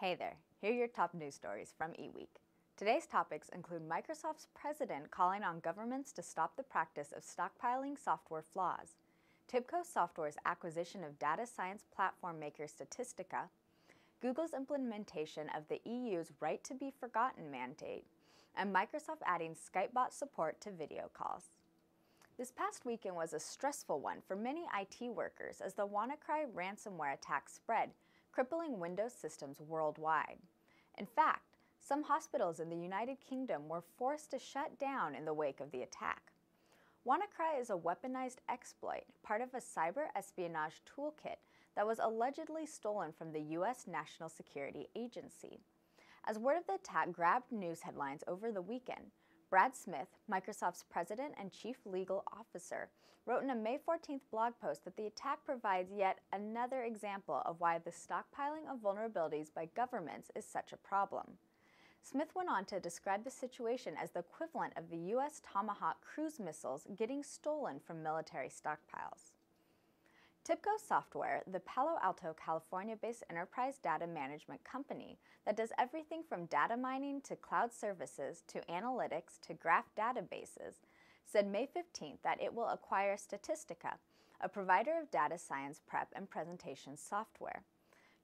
Hey there, here are your top news stories from eWeek. Today's topics include Microsoft's president calling on governments to stop the practice of stockpiling software flaws, TIBCO Software's acquisition of data science platform maker Statistica, Google's implementation of the EU's right to be forgotten mandate, and Microsoft adding Skypebot support to video calls. This past weekend was a stressful one for many IT workers as the WannaCry ransomware attack spread, crippling Windows systems worldwide. In fact, some hospitals in the United Kingdom were forced to shut down in the wake of the attack. WannaCry is a weaponized exploit, part of a cyber espionage toolkit that was allegedly stolen from the U.S. National Security Agency. As word of the attack grabbed news headlines over the weekend, Brad Smith, Microsoft's president and chief legal officer, wrote in a May 14th blog post that the attack provides yet another example of why the stockpiling of vulnerabilities by governments is such a problem. Smith went on to describe the situation as the equivalent of the U.S. Tomahawk cruise missiles getting stolen from military stockpiles. TIBCO Software, the Palo Alto, California-based enterprise data management company that does everything from data mining to cloud services to analytics to graph databases, said May 15th that it will acquire Statistica, a provider of data science prep and presentation software.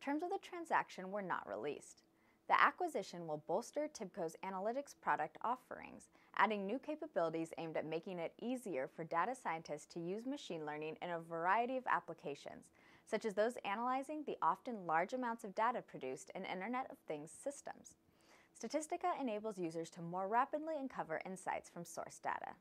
Terms of the transaction were not released. The acquisition will bolster TIBCO's analytics product offerings, adding new capabilities aimed at making it easier for data scientists to use machine learning in a variety of applications, such as those analyzing the often large amounts of data produced in Internet of Things systems. Statistica enables users to more rapidly uncover insights from source data.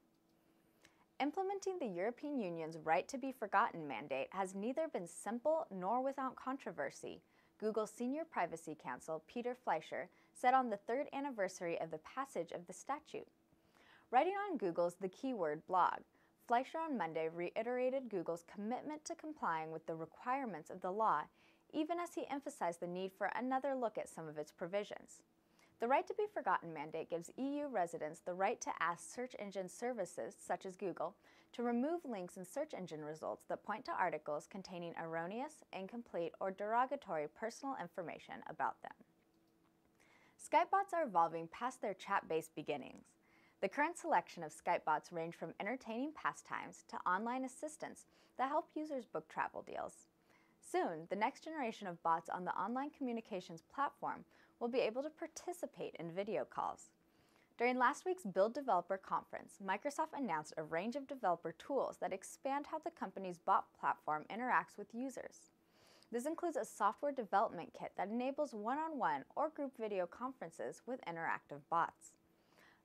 Implementing the European Union's right to be forgotten mandate has neither been simple nor without controversy, Google's senior privacy counsel, Peter Fleischer, said on the third anniversary of the passage of the statute. Writing on Google's The Keyword blog, Fleischer on Monday reiterated Google's commitment to complying with the requirements of the law, even as he emphasized the need for another look at some of its provisions. The Right to be Forgotten mandate gives EU residents the right to ask search engine services, such as Google, to remove links in search engine results that point to articles containing erroneous, incomplete, or derogatory personal information about them. Skype bots are evolving past their chat-based beginnings. The current selection of Skype bots range from entertaining pastimes to online assistants that help users book travel deals. Soon, the next generation of bots on the online communications platform will be able to participate in video calls. During last week's Build Developer Conference, Microsoft announced a range of developer tools that expand how the company's bot platform interacts with users. This includes a software development kit that enables one-on-one -on -one or group video conferences with interactive bots.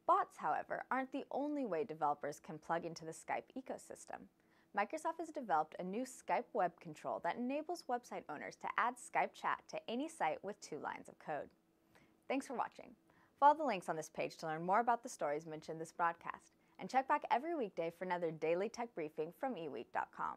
Bots, however, aren't the only way developers can plug into the Skype ecosystem. Microsoft has developed a new Skype web control that enables website owners to add Skype chat to any site with two lines of code. Thanks for watching. Follow the links on this page to learn more about the stories mentioned in this broadcast, and check back every weekday for another daily tech briefing from eweek.com.